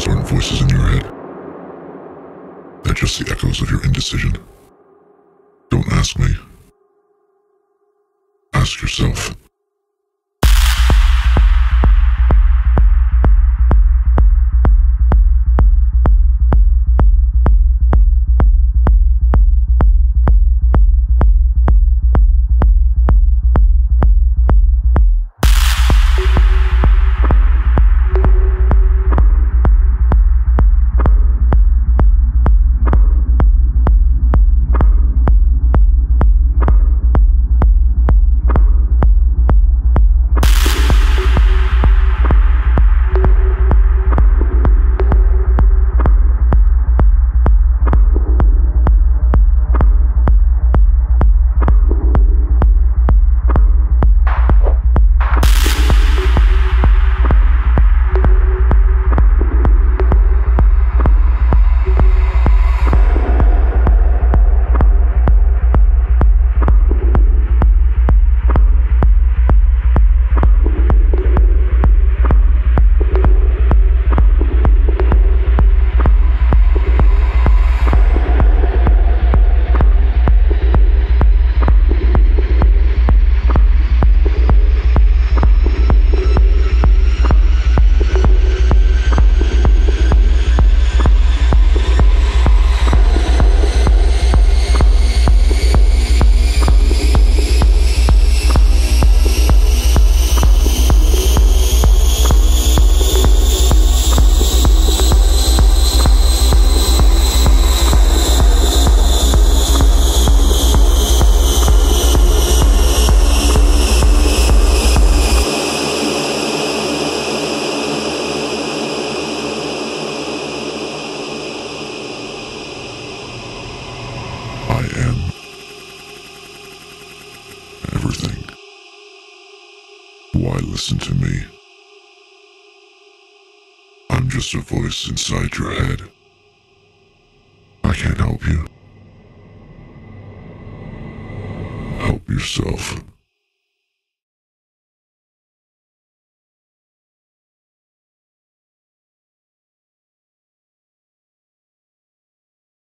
Those aren't voices in your head. They're just the echoes of your indecision. Don't ask me. Ask yourself. Why listen to me? I'm just a voice inside your head. I can't help you. Help yourself.